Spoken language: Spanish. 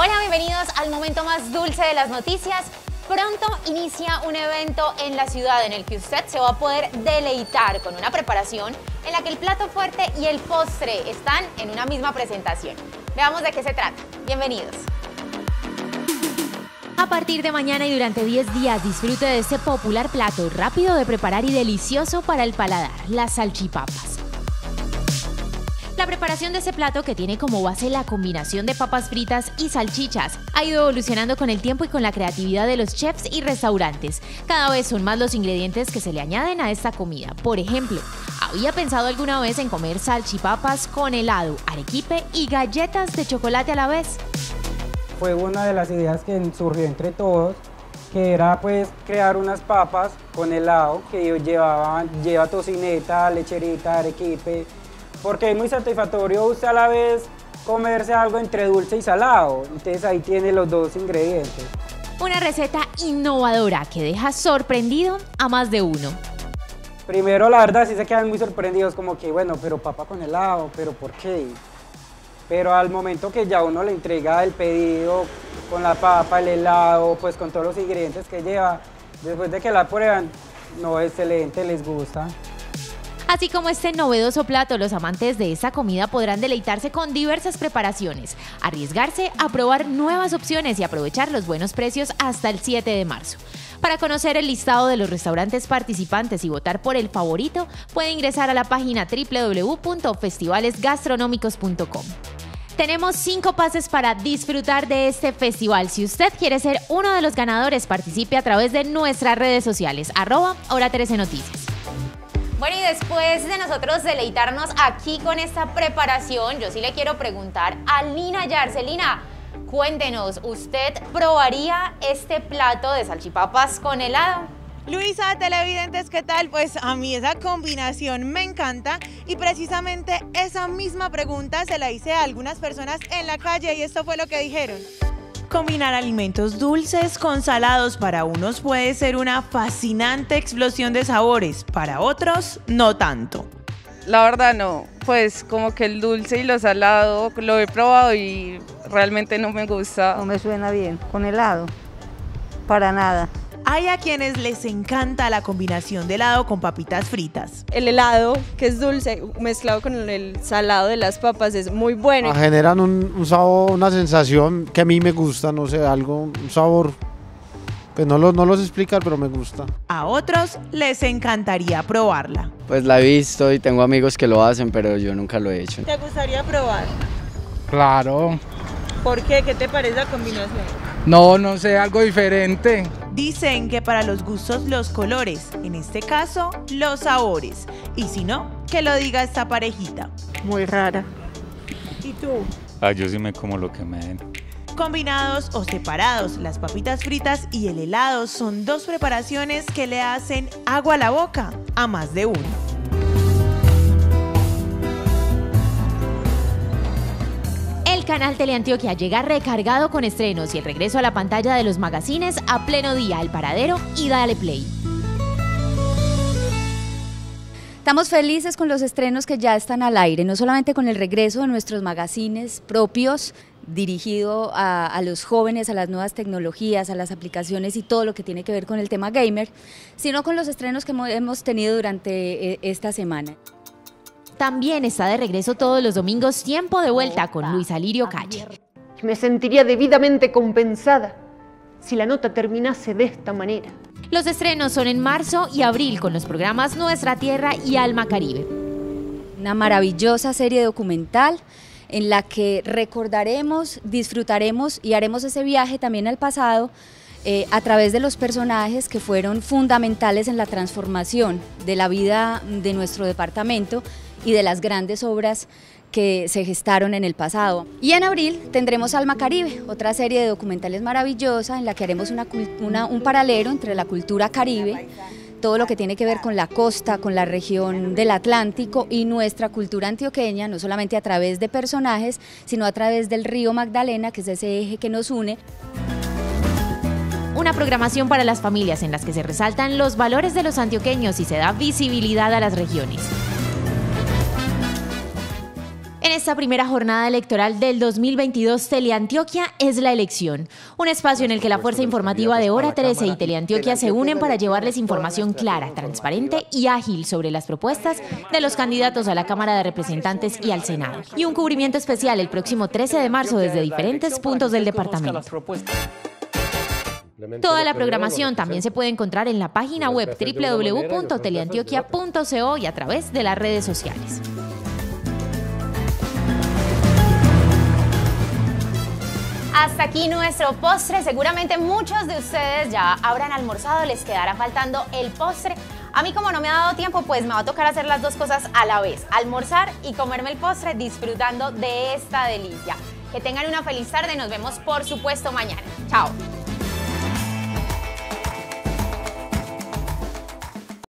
Hola, bienvenidos al momento más dulce de las noticias. Pronto inicia un evento en la ciudad en el que usted se va a poder deleitar con una preparación en la que el plato fuerte y el postre están en una misma presentación. Veamos de qué se trata. Bienvenidos. A partir de mañana y durante 10 días disfrute de este popular plato rápido de preparar y delicioso para el paladar, las salchipapas. Preparación de ese plato, que tiene como base la combinación de papas fritas y salchichas, ha ido evolucionando con el tiempo y con la creatividad de los chefs y restaurantes. Cada vez son más los ingredientes que se le añaden a esta comida. Por ejemplo, ¿había pensado alguna vez en comer salchipapas con helado, arequipe y galletas de chocolate a la vez? Fue una de las ideas que surgió entre todos que era pues crear unas papas con helado que llevaban, lleva tocineta, lecherita, arequipe, porque es muy satisfactorio usted a la vez comerse algo entre dulce y salado. Entonces ahí tiene los dos ingredientes. Una receta innovadora que deja sorprendido a más de uno. Primero, la verdad, sí se quedan muy sorprendidos, como que, bueno, pero papa con helado, pero ¿por qué? Pero al momento que ya uno le entrega el pedido con la papa, el helado, pues con todos los ingredientes que lleva, después de que la prueban, no, excelente, les gusta. Así como este novedoso plato, los amantes de esta comida podrán deleitarse con diversas preparaciones, arriesgarse a probar nuevas opciones y aprovechar los buenos precios hasta el 7 de marzo. Para conocer el listado de los restaurantes participantes y votar por el favorito, puede ingresar a la página www.festivalesgastronómicos.com. Tenemos cinco pases para disfrutar de este festival. Si usted quiere ser uno de los ganadores, participe a través de nuestras redes sociales, arroba hora 13 noticias. Bueno, y después de nosotros deleitarnos aquí con esta preparación, yo sí le quiero preguntar a Lina Yarcelina, cuéntenos, ¿usted probaría este plato de salchipapas con helado? Luisa, televidentes, ¿qué tal? Pues a mí esa combinación me encanta y precisamente esa misma pregunta se la hice a algunas personas en la calle y esto fue lo que dijeron. Combinar alimentos dulces con salados para unos puede ser una fascinante explosión de sabores, para otros no tanto. La verdad no, pues como que el dulce y lo salado lo he probado y realmente no me gusta. No me suena bien, con helado, para nada. Hay a quienes les encanta la combinación de helado con papitas fritas. El helado, que es dulce, mezclado con el salado de las papas, es muy bueno. Ah, generan un, sabor, una sensación que a mí me gusta, no sé, algo, un sabor pues no, lo, no los explicar, pero me gusta. A otros les encantaría probarla. Pues la he visto y tengo amigos que lo hacen, pero yo nunca lo he hecho. ¿Te gustaría probar? Claro. ¿Por qué? ¿Qué te parece la combinación? No, no sé, algo diferente. Dicen que para los gustos los colores, en este caso los sabores. Y si no, que lo diga esta parejita. Muy rara. ¿Y tú? Ah, yo sí me como lo que me den. Combinados o separados, las papitas fritas y el helado son dos preparaciones que le hacen agua a la boca a más de uno. Canal Teleantioquia llega recargado con estrenos y el regreso a la pantalla de los magazines a pleno día, El Paradero y Dale Play. Estamos felices con los estrenos que ya están al aire, no solamente con el regreso de nuestros magazines propios, dirigido a, los jóvenes, a las nuevas tecnologías, a las aplicaciones y todo lo que tiene que ver con el tema gamer, sino con los estrenos que hemos tenido durante eh, esta semana. También está de regreso todos los domingos Tiempo de Vuelta con Luis Alirio Calle. Me sentiría debidamente compensada si la nota terminase de esta manera. Los estrenos son en marzo y abril con los programas Nuestra Tierra y Alma Caribe. Una maravillosa serie documental en la que recordaremos, disfrutaremos y haremos ese viaje también al pasado eh, a través de los personajes que fueron fundamentales en la transformación de la vida de nuestro departamento y de las grandes obras que se gestaron en el pasado. Y en abril tendremos Alma Caribe, otra serie de documentales maravillosa en la que haremos un paralelo entre la cultura caribe, todo lo que tiene que ver con la costa, con la región del Atlántico y nuestra cultura antioqueña, no solamente a través de personajes, sino a través del río Magdalena, que es ese eje que nos une. Una programación para las familias en las que se resaltan los valores de los antioqueños y se da visibilidad a las regiones. En esta primera jornada electoral del 2022, Teleantioquia es la elección, un espacio en el que la fuerza informativa de Hora 13 y Teleantioquia se unen para llevarles información clara, transparente y ágil sobre las propuestas de los candidatos a la Cámara de Representantes y al Senado. Y un cubrimiento especial el próximo 13 de marzo desde diferentes puntos del departamento. Toda la programación también se puede encontrar en la página web www.teleantioquia.co y a través de las redes sociales. Hasta aquí nuestro postre. Seguramente muchos de ustedes ya habrán almorzado, les quedará faltando el postre. A mí como no me ha dado tiempo, pues me va a tocar hacer las dos cosas a la vez, almorzar y comerme el postre disfrutando de esta delicia. Que tengan una feliz tarde, nos vemos por supuesto mañana. Chao.